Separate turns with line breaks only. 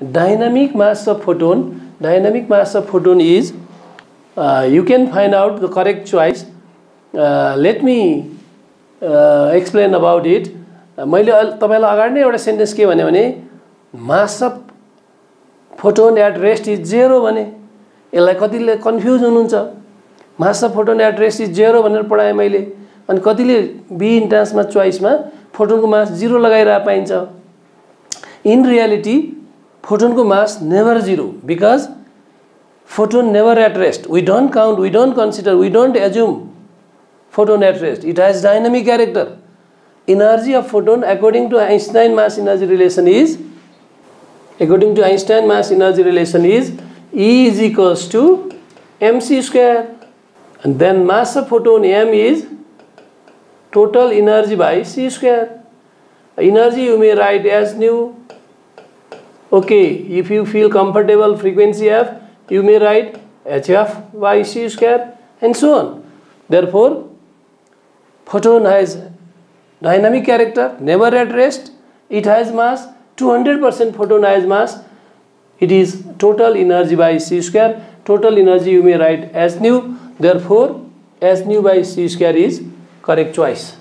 dynamic mass of photon. Dynamic mass of photon is uh, you can find out the correct choice. Uh, let me uh, explain about it. मैले तपाईँलाई अगाडि नै एउटा sentence के भने भने mass of photon at rest is zero भने यसलाई कतिले कन्फ्युज हुनुहुन्छ? Mass of photon at rest is zero भनेर पढाएँ मैले। अनि कतिले बी इन्ट्रान्समा चोइसमा फोटोनको मास जिरो लगाइरहेको पाइन्छ? In reality फोटोनको mass never zero because photon never at rest we don't count we don't consider we don't assume photon at rest it has dynamic character energy of photon according to einstein mass energy relation is according to einstein mass energy relation is e is equals to mc square and then mass of photon m is total energy by c square energy you may write as nu okay if you feel comfortable frequency f you may write hf by c square and so on. Therefore photon has dynamic character never at rest. It has mass 200% photon has mass. It is total energy by c square. Total energy you may write as nu. Therefore as nu by c square is correct choice